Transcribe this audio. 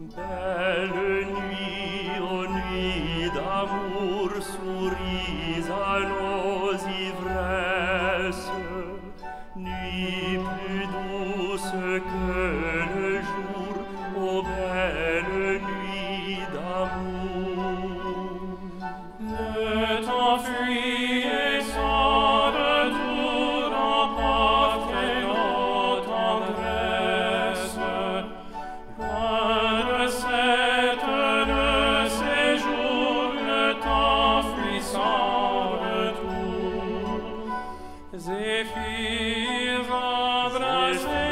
Belle nuit, ô nuit d'amour, souris à nos ivresses, nuit plus douce que viva Brasil.